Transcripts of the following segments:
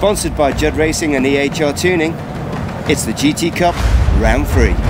Sponsored by Judd Racing and EHR Tuning, it's the GT Cup Round 3.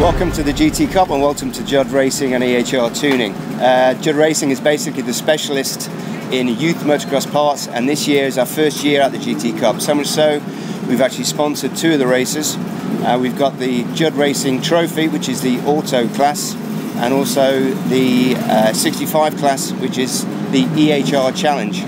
Welcome to the GT Cup and welcome to Judd Racing and EHR Tuning. Uh, Judd Racing is basically the specialist in youth motocross parts and this year is our first year at the GT Cup. So much so, we've actually sponsored two of the races. Uh, we've got the Judd Racing Trophy, which is the auto class, and also the uh, 65 class, which is the EHR Challenge.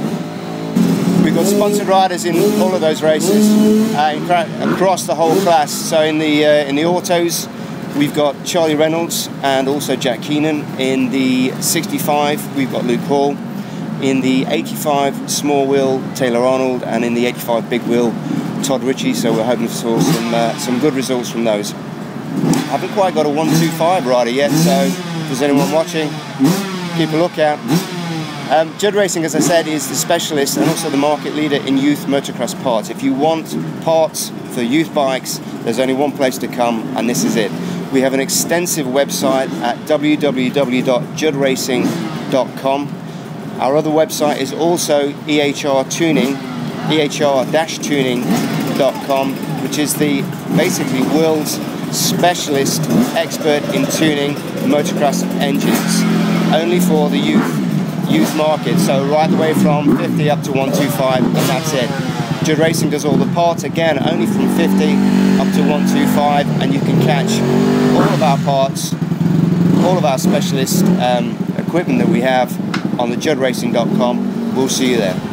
We've got sponsored riders in all of those races uh, across the whole class. So in the uh, in the autos, We've got Charlie Reynolds and also Jack Keenan. In the 65, we've got Luke Hall. In the 85 small wheel, Taylor Arnold, and in the 85 big wheel, Todd Ritchie. So we're hoping for some uh, some good results from those. Haven't quite got a 125 rider yet, so if there's anyone watching, keep a lookout. Um, Judd Racing, as I said, is the specialist and also the market leader in youth motocross parts. If you want parts for youth bikes, there's only one place to come, and this is it. We have an extensive website at www.juddracing.com. Our other website is also EHR Tuning, EHR-tuning.com, which is the basically world's specialist expert in tuning motocross engines, only for the youth youth market. So right the way from 50 up to 125, and that's it. Judd Racing does all the parts again, only from 50 up to 125, and you can catch all of our parts, all of our specialist um, equipment that we have on the juddracing.com. We'll see you there.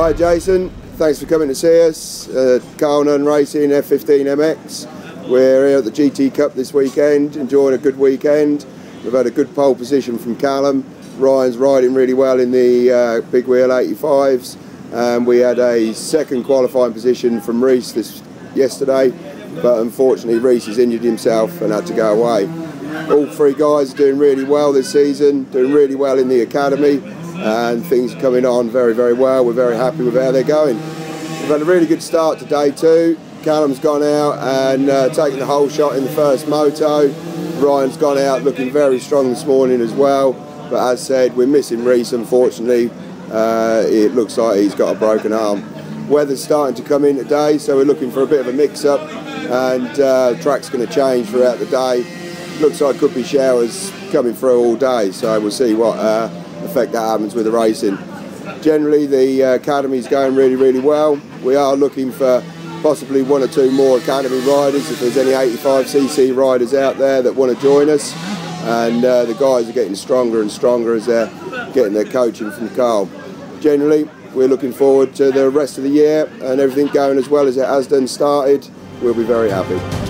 Hi Jason, thanks for coming to see us. Uh, Carl Nunn Racing F15 MX. We're here at the GT Cup this weekend, enjoying a good weekend. We've had a good pole position from Callum. Ryan's riding really well in the uh, big wheel 85s. Um, we had a second qualifying position from Reese this yesterday, but unfortunately Reese has injured himself and had to go away. All three guys are doing really well this season, doing really well in the academy, and things are coming on very, very well. We're very happy with how they're going. We've had a really good start to day two. Callum's gone out and uh, taken the whole shot in the first moto. Ryan's gone out looking very strong this morning as well. But as said, we're missing Reese, unfortunately. Uh, it looks like he's got a broken arm. Weather's starting to come in today, so we're looking for a bit of a mix-up, and uh, track's going to change throughout the day. Looks like could be showers coming through all day, so we'll see what uh, effect that happens with the racing. Generally, the uh, is going really, really well. We are looking for possibly one or two more academy riders if there's any 85cc riders out there that want to join us and uh, the guys are getting stronger and stronger as they're getting their coaching from Carl. Generally we're looking forward to the rest of the year and everything going as well as it has done started we'll be very happy.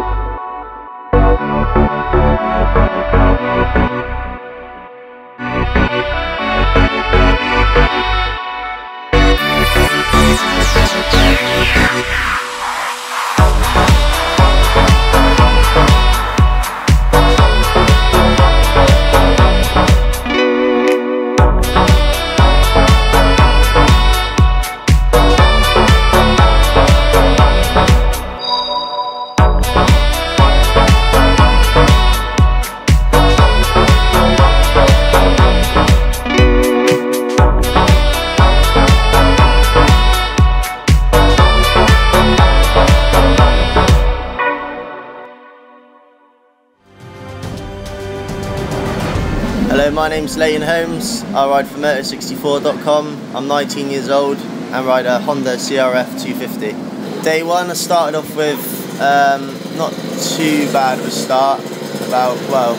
my name's Leighton Holmes. I ride for Moto64.com. I'm 19 years old and ride a Honda CRF 250. Day one, I started off with um, not too bad of a start. About well,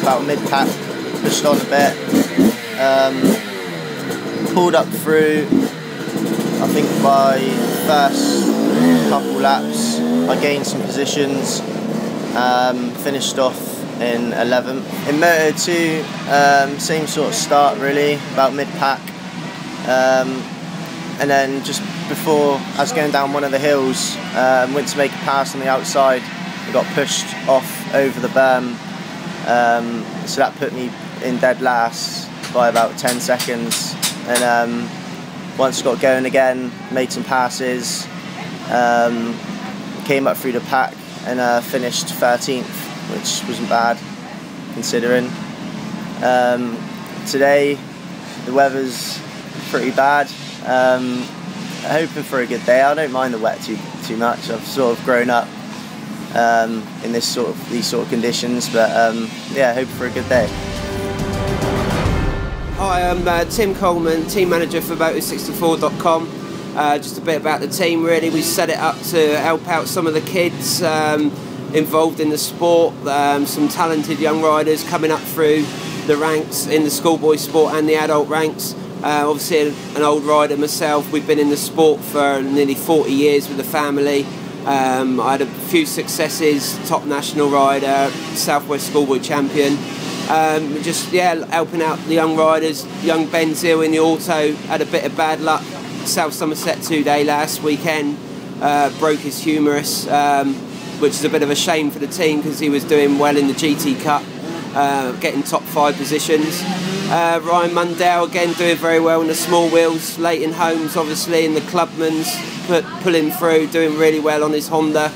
about mid pack, pushed on a bit. Um, pulled up through. I think by first couple laps, I gained some positions. Um, finished off in 11th. In Moto 2, um, same sort of start really, about mid-pack. Um, and then just before I was going down one of the hills, um, went to make a pass on the outside, I got pushed off over the berm. Um, so that put me in dead last by about 10 seconds. And um, once got going again, made some passes, um, came up through the pack and uh, finished 13th which wasn't bad considering. Um, today, the weather's pretty bad. Um, hoping for a good day. I don't mind the wet too too much. I've sort of grown up um, in this sort of these sort of conditions, but um, yeah, hoping for a good day. Hi, I'm uh, Tim Coleman, team manager for Moto64.com. Uh, just a bit about the team, really. We set it up to help out some of the kids. Um, involved in the sport, um, some talented young riders coming up through the ranks in the schoolboy sport and the adult ranks. Uh, obviously, an old rider myself, we've been in the sport for nearly 40 years with the family. Um, I had a few successes, top national rider, Southwest Schoolboy champion. Um, just yeah, helping out the young riders. Young Ben Zill in the auto had a bit of bad luck. South Somerset two day last weekend, uh, broke his humerus. Um, which is a bit of a shame for the team because he was doing well in the GT Cup, uh, getting top five positions. Uh, Ryan Mundell again doing very well in the small wheels. Leighton Holmes obviously in the Clubman's put, pulling through, doing really well on his Honda.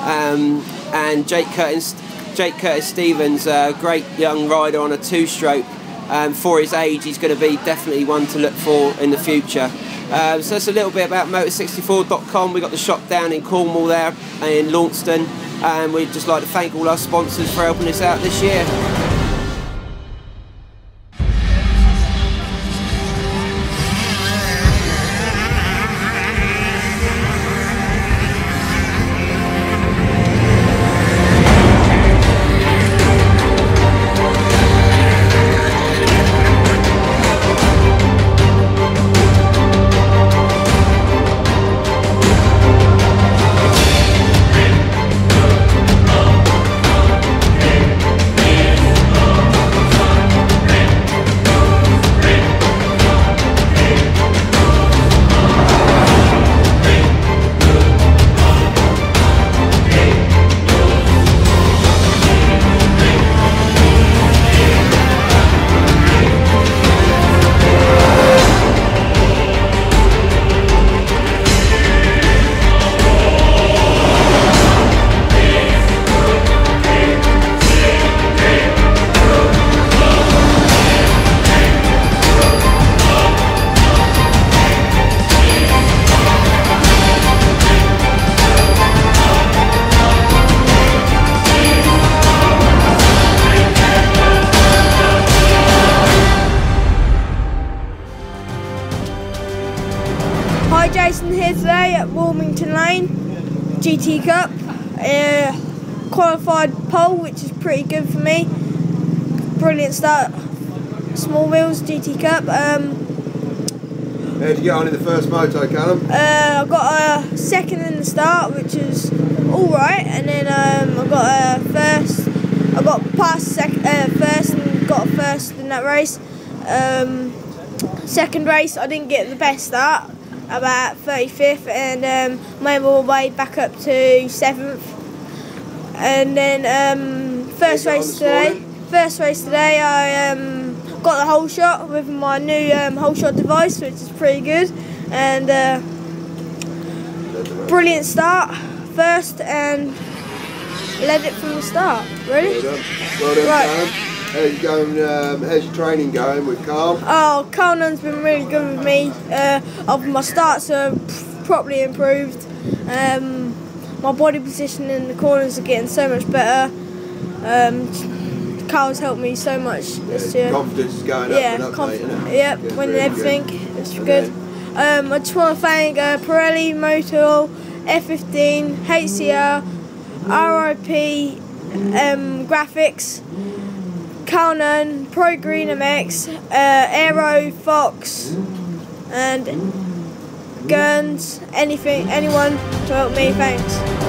Um, and Jake Curtis, Jake Curtis Stevens, a great young rider on a two-stroke. Um, for his age, he's going to be definitely one to look for in the future. Um, so that's a little bit about moto64.com. We've got the shop down in Cornwall there, in Launceston, and we'd just like to thank all our sponsors for helping us out this year. Brilliant start. Small wheels GT Cup. Um, How did you get on in the first moto, Callum? uh, I got a second in the start, which is all right, and then um, I got a first. I got past sec- uh, first and got a first in that race. Um, second race, I didn't get the best start, about 35th, and um, made my way back up to 7th. And then um, first How you got on race today? First race today, I um, got the whole shot with my new um, whole shot device, which is pretty good, and uh, brilliant start first, and led it from the start. Well done. Well done, Right. Callum. How's, you going, um, how's your training going with Carl? Oh, Carl Nunn's been really good with me. Uh, of my starts are properly improved. Um, my body position in the corners are getting so much better. Um, Carl's helped me so much this year. Confidence is going up yeah, and up, mate, yep, Yeah, winning everything. good. It's And good. Um, I just want to thank uh, Pirelli, Motor, F15, HCR, RIP, um, Graphics, Carl Nunn, Pro Green MX, uh, Aero, Fox, and Guns. Anything, anyone to help me. Thanks.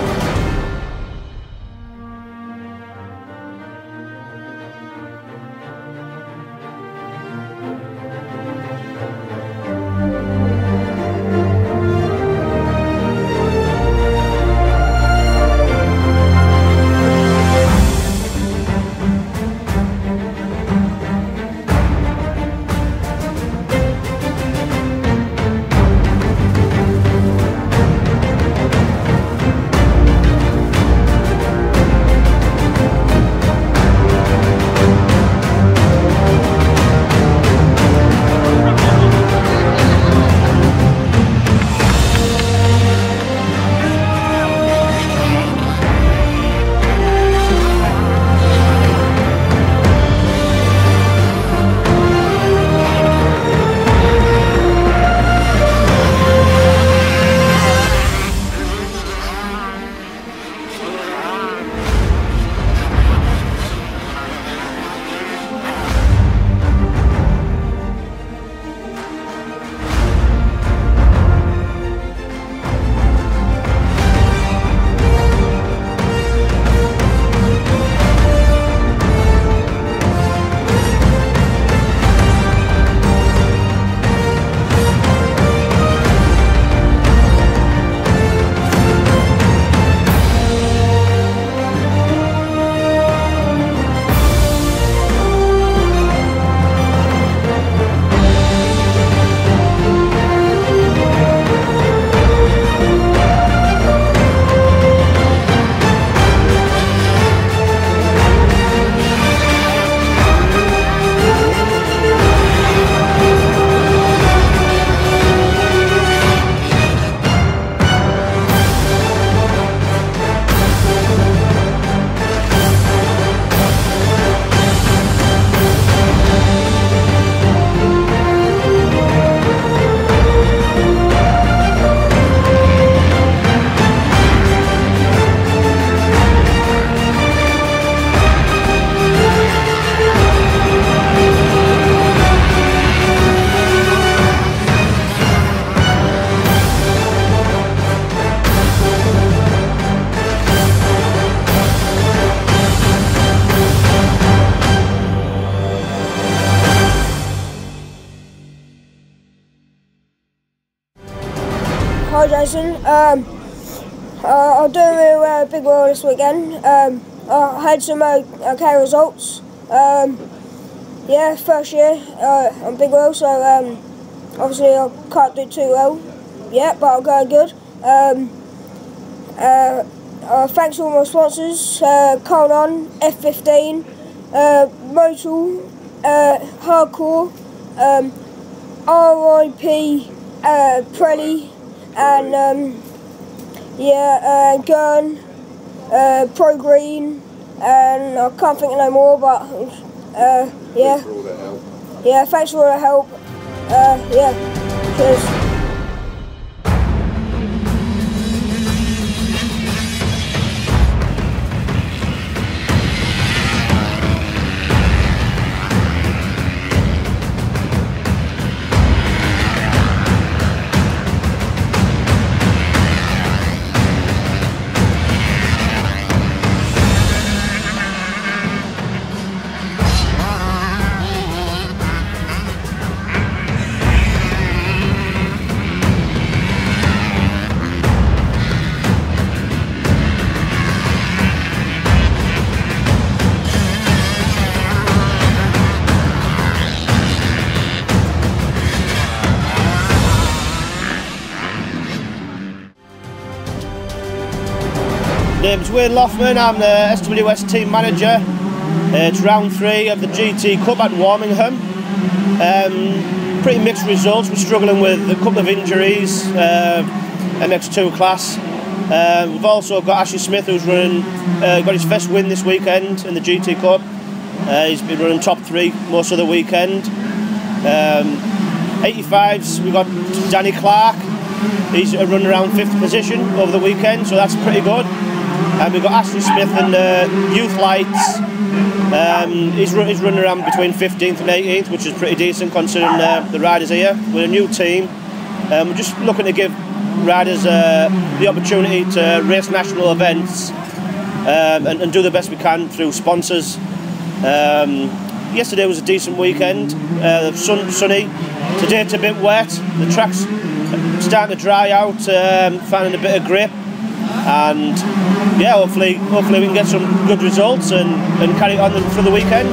Really well this weekend. Um, I had some okay results. Um, yeah, first year uh, on Big World, so um, obviously I can't do too well yet, but I'm going good. Um, uh, uh, thanks to all my sponsors, uh, Carl Nunn, F15, uh, Motul, uh, Hardcore, um, RIP, uh, Pirelli, and um, yeah, uh, Gun, uh, Pro Green, and I can't think of no more, but uh, yeah, For all that help. yeah, thanks for all the help. Uh, yeah, cheers. Name's Wayne Loffman, I'm the SWS team manager. Uh, it's round three of the GT Cup at Warmingham. Um, pretty mixed results, we're struggling with a couple of injuries, uh, MX2 class. Uh, we've also got Ashley Smith who's running, uh, got his first win this weekend in the GT Cup. Uh, he's been running top three most of the weekend. Um, 85s, we've got Danny Clark. He's running around fifth position over the weekend, so that's pretty good. And we've got Ashley Smith and uh, Youth Lights. Um, he's, run, he's running around between 15th and 18th, which is pretty decent considering uh, the riders here. We're a new team. Um, we're just looking to give riders uh, the opportunity to race national events um, and, and, do the best we can through sponsors. Um, yesterday was a decent weekend, uh, sun, sunny. Today it's a bit wet. The track's starting to dry out, um, finding a bit of grip, and yeah, hopefully, hopefully we can get some good results and, and carry on for the weekend.